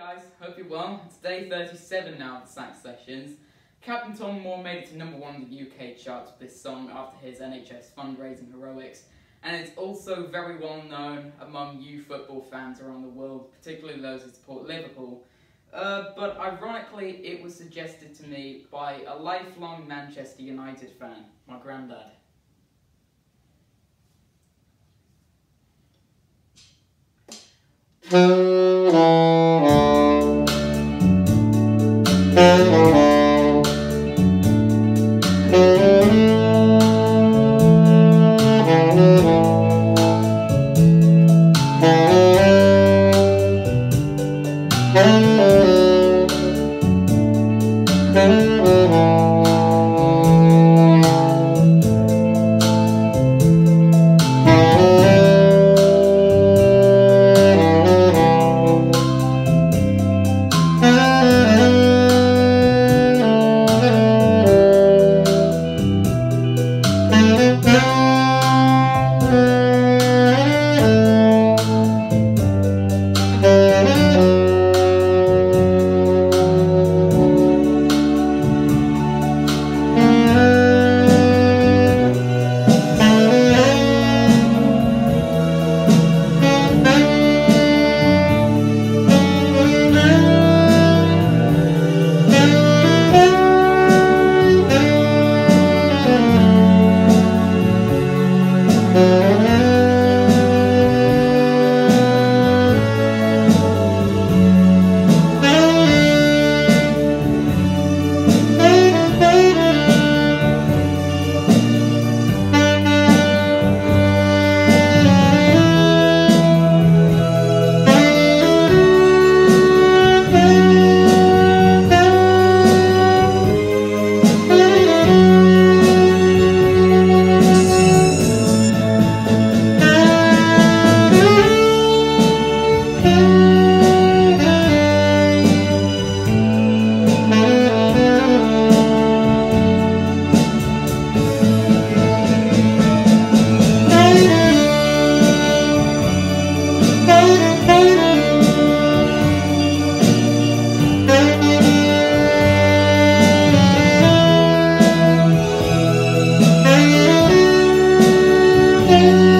guys, hope you're well. It's day 37 now of the Sax Sessions. Captain Tom Moore made it to number one in the UK charts with this song after his NHS fundraising heroics, and it's also very well known among you football fans around the world, particularly those who support Liverpool. Uh, but ironically, it was suggested to me by a lifelong Manchester United fan, my granddad. Thank you.